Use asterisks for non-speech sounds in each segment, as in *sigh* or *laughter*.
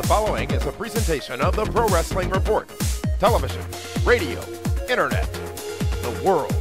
The following is a presentation of the Pro Wrestling Report. Television, radio, internet, the world.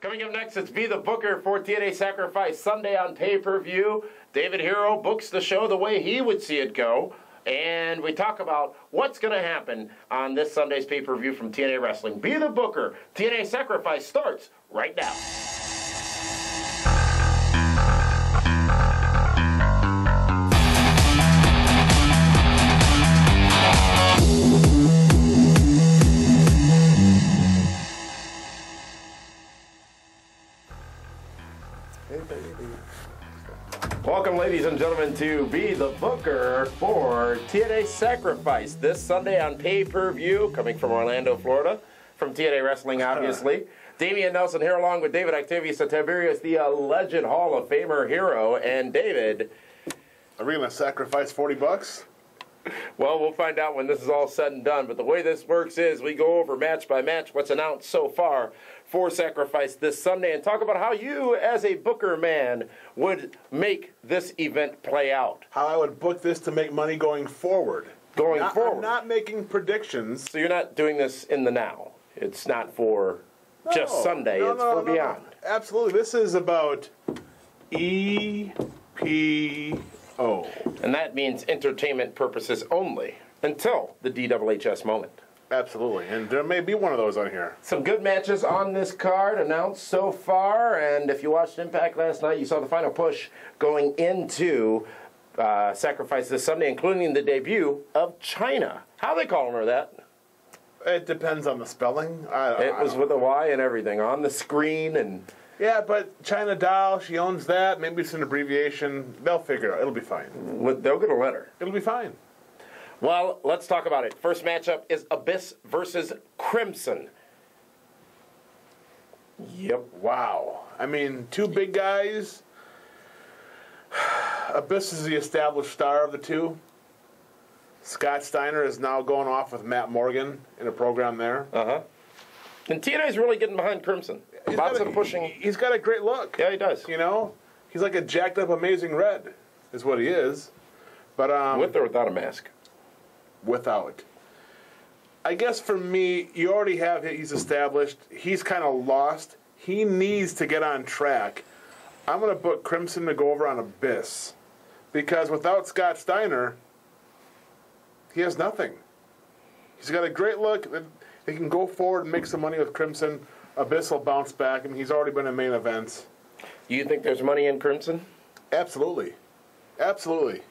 Coming up next, it's Be the Booker for TNA Sacrifice Sunday on pay per view. David Hero books the show the way he would see it go. And we talk about what's going to happen on this Sunday's pay per view from TNA Wrestling. Be the Booker. TNA Sacrifice starts right now. Welcome, ladies and gentlemen, to Be the Booker for TNA Sacrifice this Sunday on pay per view, coming from Orlando, Florida, from TNA Wrestling, obviously. Damian Nelson here, along with David Octavius Tiberius, the alleged Hall of Famer hero, and David. Are we gonna sacrifice forty bucks? Well, we'll find out when this is all said and done. But the way this works is we go over match by match what's announced so far for Sacrifice this Sunday and talk about how you, as a Booker man, would make this event play out. How I would book this to make money going forward. Going Not- forward. I'm not making predictions. So you're not doing this in the now. It's not for just Sunday. no, it's no, for no, no. beyond. Absolutely. This is about E P O. And that means entertainment purposes only until the DWHS moment. Absolutely. And there may be one of those on here. Some good matches on this card announced so far, and if you watched Impact last night, you saw the final push going into uh, Sacrifice this Sunday, including the debut of Chyna. How they calling her that? It depends on the spelling. I, It I was with a Y and everything on the screen, and Yeah, but China Doll, she owns that. Maybe it's an abbreviation. They'll figure it out. It'll be fine. they'll get a letter. It'll be fine. Well, let's talk about it. First matchup is Abyss versus Crimson. Yep. Wow. I mean, two big guys. *sighs* Abyss is the established star of the two. Scott Steiner is now going off with Matt Morgan in a program there. Uh huh. And TNA's really getting behind Crimson. He's Lots got a- of pushing. He's got a great look. Yeah, he does. You know, he's like a jacked up Amazing Red, is what he is. But um, With or without a mask. Without. I guess for me, you already have he's established. He's kind of lost. He needs to get on track. I'm going to book Crimson to go over on Abyss because without Scott Steiner, he has nothing. He's got a great look. He can go forward and make some money with Crimson. Abyss will bounce back. I mean, he's already been in main events. You think there's money in Crimson? Absolutely, absolutely.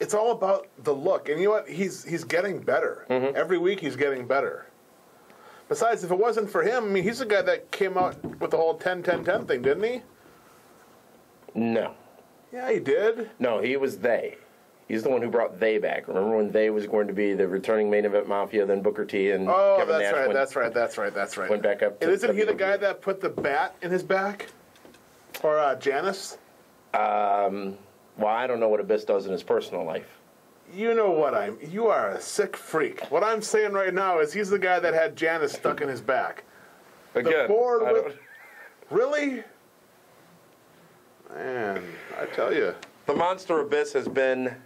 It's all about the look, and you know what? He's he's getting better every week. He's getting better. Besides, if it wasn't for him, I mean, he's the guy that came out with the whole 10-10-10 thing, didn't he? No. Yeah, he did. No, he was they. He's the one who brought they back. Remember when they was going to be the returning main event mafia, then Booker T and Oh, Kevin that's Nash right. went- That's right. That's right. That's right. went back up to And isn't he the guy that put the bat in his back? Or uh, Janice? Um, well, I don't know what Abyss does in his personal life. You know what I'm. You are a sick freak. What I'm saying right now is he's the guy that had Janice stuck in his back. Again, board I with- Really? Man, I tell you. the monster Abyss has been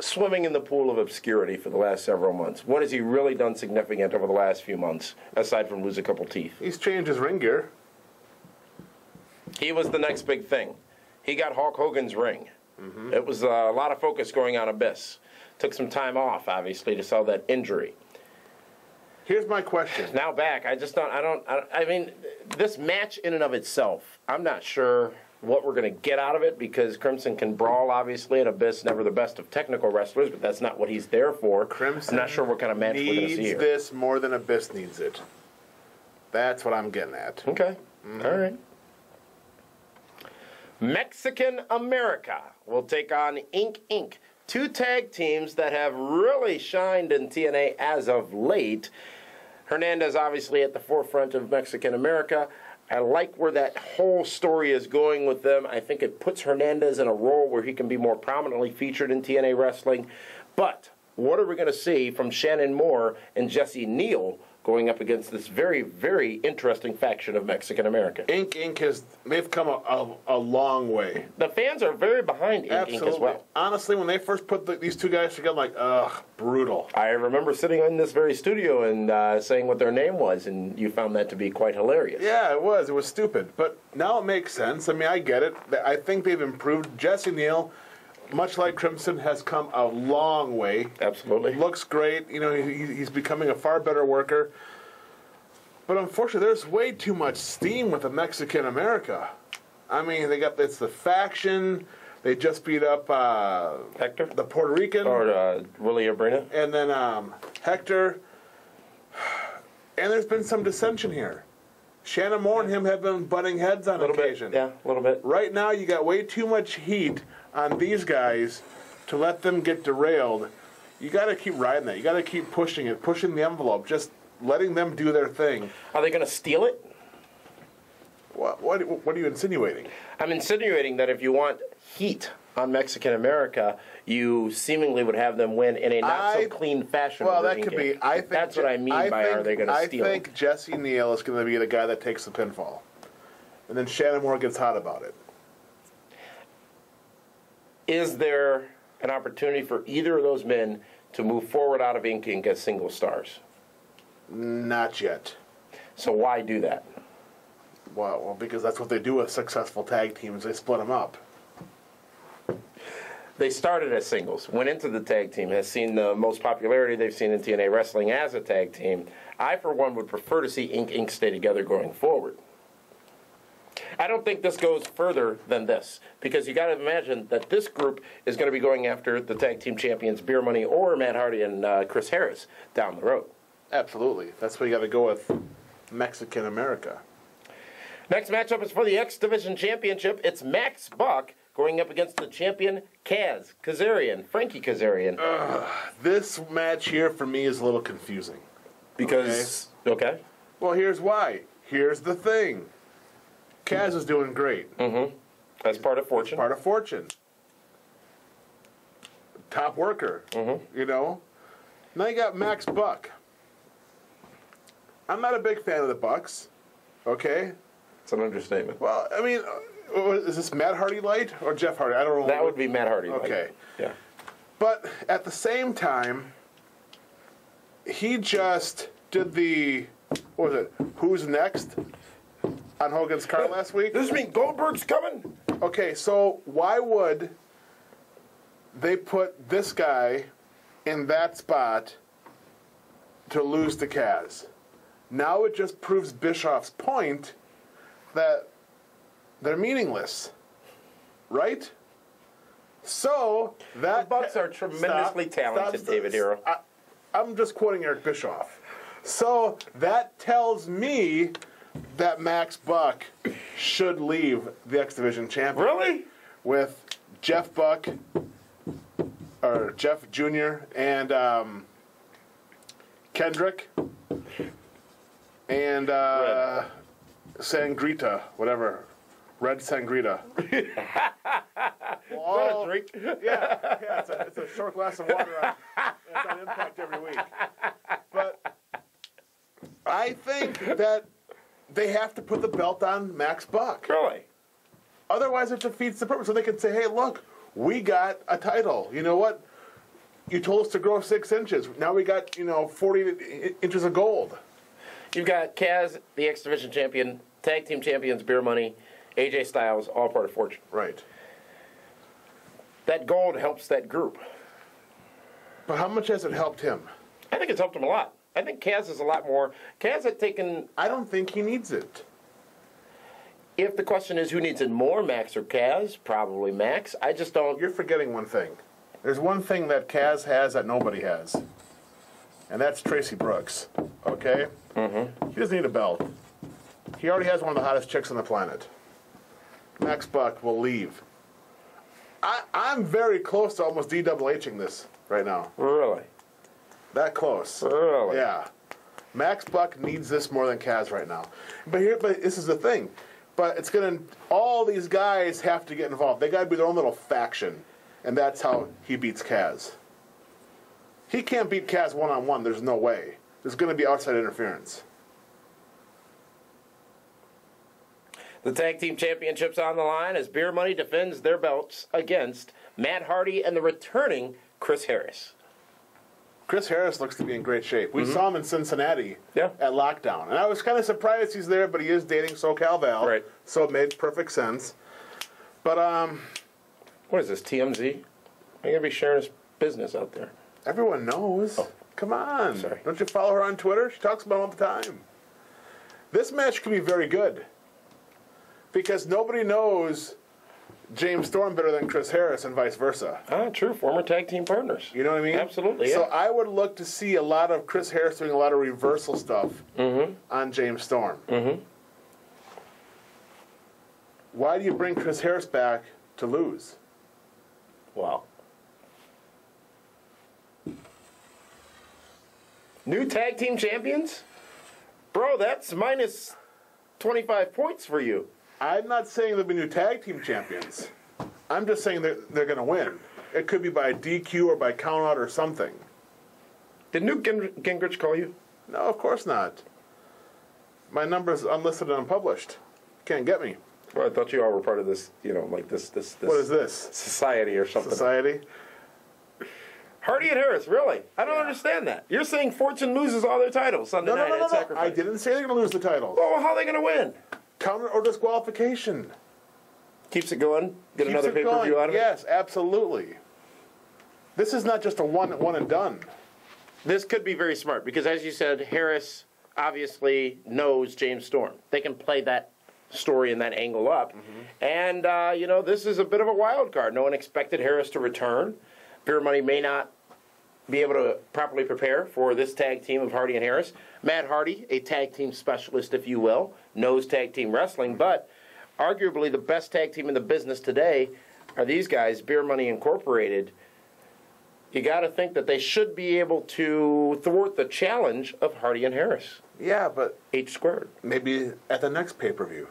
swimming in the pool of obscurity for the last several months. What has he really done significant over the last few months, aside from lose a couple teeth? He's changed his ring gear. He was the next big thing. He got Hulk Hogan's ring. It was uh, a lot of focus going on Abyss. Took some time off, obviously, to sell that injury. Here's my question. Now back, I just don't. I don't. I, I mean, this match in and of itself, I'm not sure what we're going to get out of it because Crimson can brawl, obviously, and Abyss never the best of technical wrestlers, but that's not what he's there for. Crimson I'm not sure what kind of match we're going to needs see here. this more than Abyss needs it. That's what I'm getting at. Okay. All right. Mexican America will take on Ink Inc. Two tag teams that have really shined in TNA as of late. Hernandez obviously at the forefront of Mexican America. I like where that whole story is going with them. I think it puts Hernandez in a role where he can be more prominently featured in TNA wrestling. But what are we going to see from Shannon Moore and Jesse Neal going up against this very, very interesting faction of Mexican America. Ink Inc has they've come a, a, a long way. The fans are very behind Ink Inc. as well. Honestly, when they first put the, these two guys together, I'm like, ugh, brutal. I remember sitting in this very studio and uh, saying what their name was, and you found that to be quite hilarious. Yeah, it was. It was stupid, but now it makes sense. I mean, I get it. I think they've improved. Jesse Neal, much like Crimson, has come a long way. Absolutely. Looks great. You know, he, he's becoming a far better worker. But unfortunately, there's way too much steam with the Mexican America. I mean, they got it's the faction. They just beat up uh, Hector? the Puerto Rican, Or uh, Willie Abrina? and then um, Hector. *sighs* And there's been some dissension here. Shannon Moore and him have been butting heads on occasion. bit. Yeah, a little bit. Right now, you got way too much heat on these guys to let them get derailed. You got to keep riding that. You got to keep pushing it, pushing the envelope, just letting them do their thing. Are they going to steal it? What, what, what are you insinuating? I'm insinuating that if you want heat on Mexican America, you seemingly would have them win in a not I- so clean fashion. Well, that could Inc. be. I think that's what I mean I by think, are they going to steal? I think it? Jesse Neal is going to be the guy that takes the pinfall, and then Shannon Moore gets hot about it. Is there an opportunity for either of those men to move forward out of Ink and get single stars? Not yet. So why do that? Well, well, because that's what they do with successful tag teams. They split them up. They started as singles, went into the tag team, has seen the most popularity they've seen in TNA wrestling as a tag team. I, for one, would prefer to see Ink Inc. stay together going forward. I don't think this goes further than this because you got to imagine that this group is going to be going after the tag team champions Beer Money or Matt Hardy and uh, Chris Harris down the road. Absolutely. That's where you got to go with Mexican America. Next matchup is for the X Division Championship. It's Max Buck going up against the champion Kaz Kazarian, Frankie Kazarian. This match here for me is a little confusing. because okay. Well, here's why. Here's the thing. Kaz is doing great. Mm-hmm. That's part of fortune. Part of fortune. Top worker. Mm-hmm. You know. Now you got Max Buck. I'm not a big fan of the Bucks. Okay. It's an understatement. Well, I mean, uh, is this Matt Hardy light or Jeff Hardy? I don't know. That would be Matt Hardy. Okay. Yeah. But at the same time, he just did the what was it? Who's next on Hogan's car last week? Does this mean Goldberg's coming? Okay, so why would they put this guy in that spot to lose to Kaz? Now it just proves Bischoff's point that they're meaningless, right? So that The Bucks are tremendously talented, David Hero. I, I'm just quoting Eric Bischoff. So that tells me that Max Buck should leave the X Division champion Really? with Jeff Buck or Jeff Jr. and um, Kendrick and uh, Sangrita, whatever. Red Sangrita. Well, *laughs* What a drink. yeah, yeah it's, a, it's a short glass of water. On, it's on impact every week. But I think that they have to put the belt on Max Buck. Really? Otherwise, it defeats the purpose. So they can say, hey, look, we got a title. You know what? You told us to grow six inches. Now we got, you know, 40 inches of gold. You've got Kaz, the X Division champion, tag team champions, Beer Money, AJ Styles, all part of fortune. Right. That gold helps that group. But how much has it helped him? I think it's helped him a lot. I think Kaz is a lot more. Kaz had taken. I don't think he needs it. If the question is who needs it more, Max or Kaz, probably Max. I just don't. You're forgetting one thing. There's one thing that Kaz has that nobody has, and that's Traci Brooks. Okay? Mm-hmm. He doesn't need a belt. He already has one of the hottest chicks on the planet. Max Buck will leave. I, I'm very close to almost DWHing this right now. Really? That close. Really? Yeah. Max Buck needs this more than Kaz right now. But here, but this is the thing. But it's gonna. All these guys have to get involved. They got to be their own little faction, and that's how he beats Kaz. He can't beat Kaz one on one. There's no way. there's going to be outside interference. The tag team championships on the line as Beer Money defends their belts against Matt Hardy and the returning Chris Harris. Chris Harris looks to be in great shape. We saw him in Cincinnati Mm-hmm. Yeah. at lockdown, and I was kind of surprised he's there, but he is dating SoCal Val, Right. so it made perfect sense. But um, What is this, TMZ? Going to be sharing his business out there. everyone knows. Come on, Oh. Sorry. don't you follow her on Twitter? She talks about him all the time. This match could be very good because nobody knows James Storm better than Chris Harris, and vice versa. Ah, true. Former tag team partners. You know what I mean? Absolutely, So yeah. I would look to see a lot of Chris Harris doing a lot of reversal stuff Mm-hmm. on James Storm. Why do you bring Chris Harris back to lose? Wow. New tag team champions? Bro, that's minus 25 points for you. I'm not saying they'll be new tag team champions. I'm just saying they're, they're going to win. It could be by DQ or by countout or something. Did Newt Gin- Gingrich call you? No, of course not. My number's unlisted and unpublished. Can't get me. Well, I thought you all were part of this, you know, like this, this, this What is this? society or something. Society? Hardy and Harris, really? I don't understand that. You're saying Fortune loses all their titles Sunday No, no, night no, no, no. I didn't say they're going to lose the title. Well, how are they going to win? Counter or disqualification. Keeps it going. Get Keeps another it pay per view out of Yes, absolutely. This is not just a one one and done. This could be very smart because, as you said, Harris obviously knows James Storm. They can play that story and that angle up. Mm-hmm. And, uh, you know, this is a bit of a wild card. No one expected Harris to return. Beer Money may not be able to properly prepare for this tag team of Hardy and Harris. Matt Hardy, a tag team specialist, if you will, knows tag team wrestling, but arguably the best tag team in the business today are these guys, Beer Money Incorporated. You got to think that they should be able to thwart the challenge of Hardy and Harris. Yeah, but H squared. maybe at the next pay per view.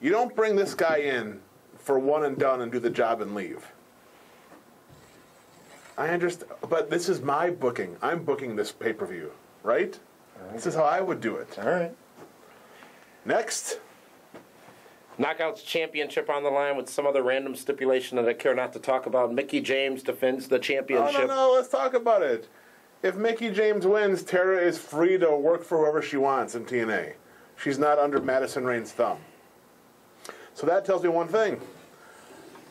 You don't bring this guy in for one and done and do the job and leave. I understand, but this is my booking. I'm booking this pay per view, right? This is how I would do it. All right. Next, Knockouts championship on the line with some other random stipulation that I care not to talk about. Mickie James defends the no, championship. no, no. Let's talk about it. If Mickie James wins, Tara is free to work for whoever she wants in TNA. She's not under Madison Rayne's thumb. So that tells me one thing.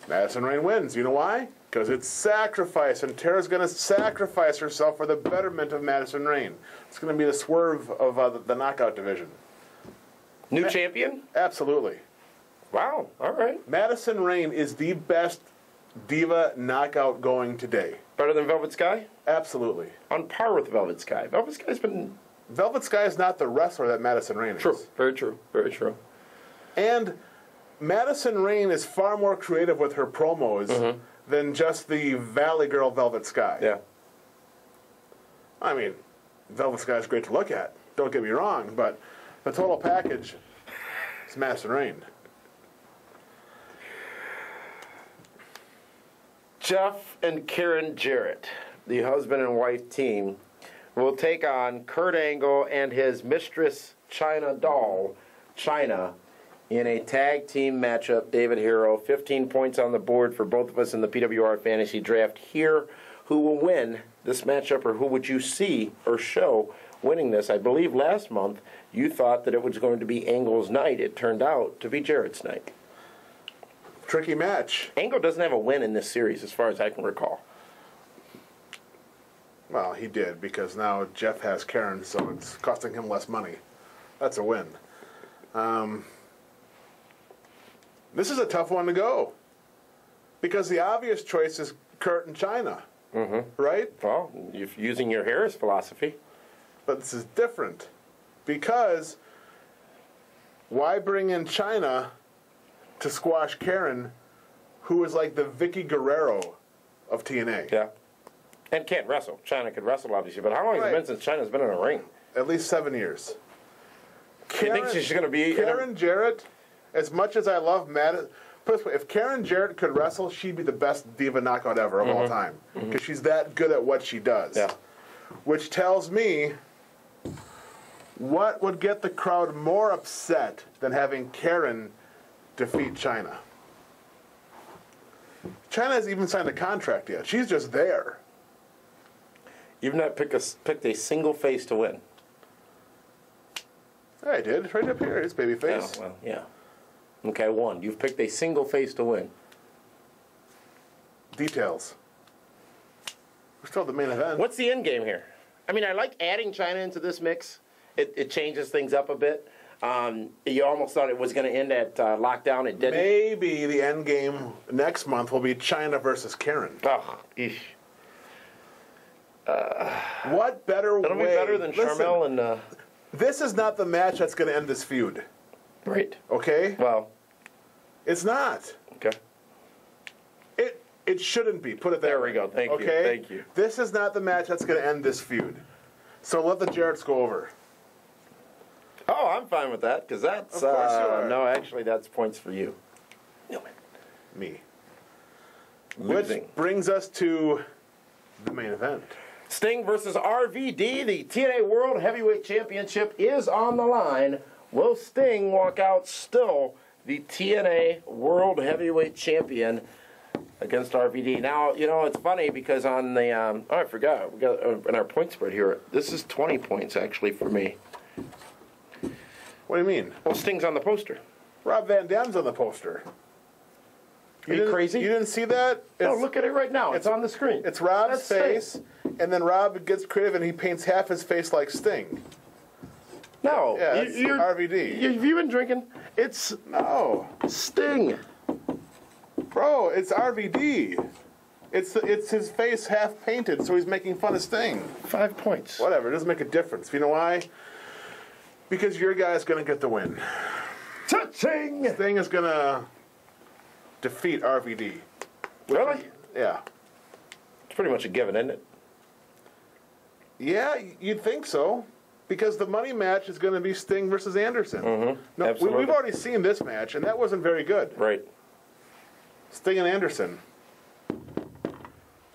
Madison Rayne wins. You know why? Because it's sacrifice, and Tara's going to sacrifice herself for the betterment of Madison Rayne. It's going to be the swerve of uh, the knockout division. New champion? Absolutely. Wow. All right. Madison Rayne is the best diva knockout going today. Better than Velvet Sky? Absolutely. On par with Velvet Sky. Velvet Sky's been Velvet Sky is not the wrestler that Madison Rayne is. true. Very true. Very true. And Madison Rayne is far more creative with her promos mm-hmm. than just the Valley Girl Velvet Sky. Yeah. I mean, Velvet Sky is great to look at. Don't get me wrong, but the total package is Madison Rayne. Jeff and Karen Jarrett, the husband and wife team, will take on Kurt Angle and his mistress China Doll, Chyna, in a tag team matchup. David Hero, 15 points on the board for both of us in the PWR Fantasy Draft. Here, who will win this matchup, or who would you see or show winning this? I believe last month you thought that it was going to be Angle's night. It turned out to be Jarrett's night. Tricky match. Angle doesn't have a win in this series, as far as I can recall. Well, he did because now Jeff has Karen, so it's costing him less money. That's a win. Um, this is a tough one to go because the obvious choice is Kurt and Chyna, right? Well, you're using your Harris philosophy. But this is different because why bring in Chyna to squash Karen, who is like the Vickie Guerrero of TNA? Yeah. And can't wrestle. Chyna could wrestle, obviously, but how long has it been since Chyna's been in a ring? At least seven years. you think she's going to be. Karen Jarrett, as much as I love Madison, put way, if Karen Jarrett could wrestle, she'd be the best diva knockout ever of all time because she's that good at what she does. Mm-hmm. Yeah. which tells me what would get the crowd more upset than having Karen defeat Chyna? Chyna hasn't even signed a contract yet. She's just there. You've not picked a, picked a single face to win. I did. Right up here. It's baby Oh, face. well, yeah. Okay, one. You've picked a single face to win. Details. We're still at the main event. What's the end game here? I mean, I like adding Chyna into this mix. It, it changes things up a bit. Um, you almost thought it was going to end at uh, lockdown. It didn't. Maybe the end game next month will be Chyna versus Karen. Oh, eesh. What better That'll way? be better than Listen, Charmel and. Uh, This is not the match that's going to end this feud. right. Okay? Well, It's not. okay. It it shouldn't be. Put it that There we go. Thank you. Thank you. This is not the match that's going to end this feud. So let the Jarretts go over. Oh, I'm fine with that because that's. Of course you uh. No, actually, that's points for you. No, me. Losing. Which brings us to the main event. Sting versus RVD. The TNA World Heavyweight Championship is on the line. Will Sting walk out still the TNA World Heavyweight Champion against RVD? Now, you know, it's funny because on the. Um, oh, I forgot. We got uh, in our point spread here. This is 20 points actually for me. What do you mean? Well, Sting's on the poster. Rob Van Dam's on the poster. Are you crazy? You didn't see that? No, look at it right now. It's, on the screen. It's Rob's That's Sting. face, and then Rob gets creative and he paints half his face like Sting. No. Yeah, you- it's you're- RVD. you- Have you been drinking? It's No, Sting. bro, it's RVD. It's it's his face half painted, so he's making fun of Sting. Five points. Whatever, it doesn't make a difference. You know why? Because your guy's gonna get the win. Touching. Sting is gonna defeat RVD. Really? Yeah. It's pretty much a given, isn't it? Yeah, you'd think so. Because the money match is going to be Sting versus Anderson. No, we, Mm-hmm. Absolutely. we've already seen this match, and that wasn't very good. Right. Sting and Anderson.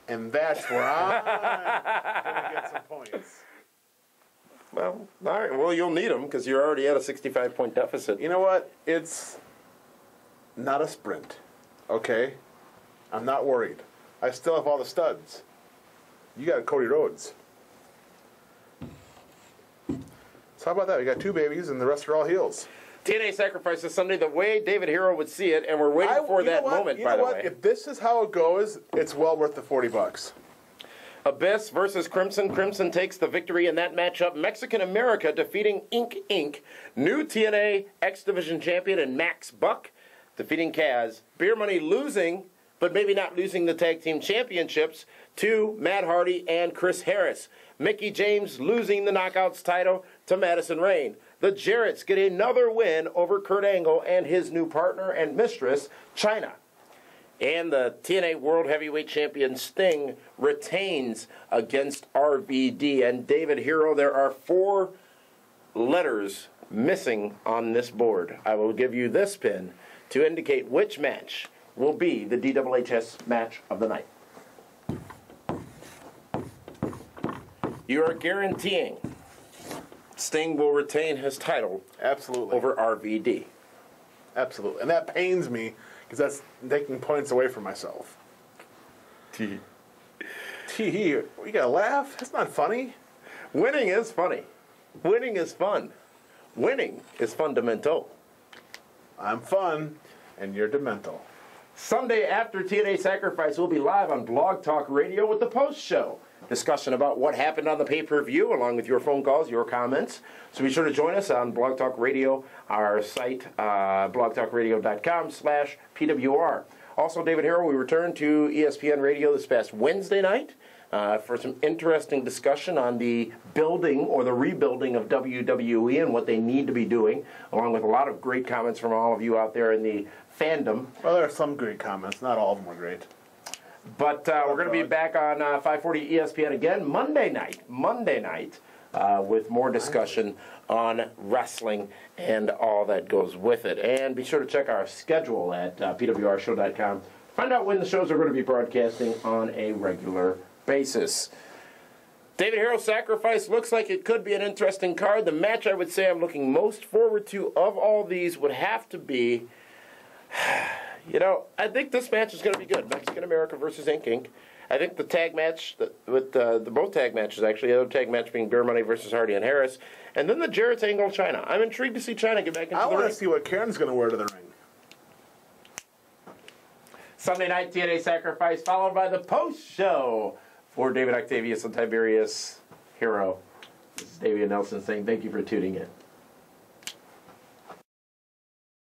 And that's where I'm going to get some *laughs* points. Well, all right. Well, you'll need them because you're already at a 65 point deficit. You know what? It's not a sprint. Okay? I'm not worried. I still have all the studs. You got Cody Rhodes. So how about that? We got two babies, and the rest are all heels. TNA Sacrifice is Sunday the way David Hero would see it, and we're waiting I- for you know that what? moment, You by know the what? way. If this is how it goes, it's well worth the forty bucks. Abyss versus Crimson. Crimson takes the victory in that matchup. Mexican America defeating Ink Inc. New TNA X Division champion and Max Buck defeating Kaz. Beer Money losing, but maybe not losing the tag team championships to Matt Hardy and Chris Harris. Mickie James losing the Knockouts title to Madison Rayne. The Jarretts get another win over Kurt Angle and his new partner and mistress, Chyna. And the TNA World Heavyweight Champion Sting retains against RVD. And David Hero, there are four letters missing on this board. I will give you this pin to indicate which match will be the DWHS match of the night. You are guaranteeing Sting will retain his title Absolutely. over RVD. Absolutely. And that pains me because that's taking points away from myself. Tee hee. We gotta laugh? That's not funny. Winning is funny. Winning is fun. Winning is fundamental. I'm fun, and you're demental. Sunday after TNA Sacrifice, we'll be live on Blog Talk Radio with the post show. Discussion about what happened on the pay per view, along with your phone calls, your comments. So be sure to join us on Blog Talk Radio, our site, uh, blogtalkradio.com slash PWR. Also, David Harrell, we returned to ESPN Radio this past Wednesday night uh, for some interesting discussion on the building or the rebuilding of WWE and what they need to be doing, along with a lot of great comments from all of you out there in the fandom. Well, there are some great comments. Not all of them were great. But uh, we're going to be back on uh, 540 ESPN again Monday night. Monday night uh, with more discussion on wrestling and all that goes with it. And be sure to check our schedule at uh, pwrshow.com. Find out when the shows are going to be broadcasting on a regular basis. David Hero Sacrifice looks like it could be an interesting card. The match I would say I'm looking most forward to of all these would have to be. *sighs* You know, I think this match is going to be good. Mexican America versus Ink Inc. I think the tag match the, with uh, the both tag matches actually, the other tag match being Beer Money versus Hardy and Harris, and then the Jarrett Angle Chyna. I'm intrigued to see Chyna get back into I the want ring. to see what Karen's going to wear to the ring. Sunday night TNA Sacrifice, followed by the post show for David Octavius and Tiberius Hero. This is David Nelson saying thank you for tuning in.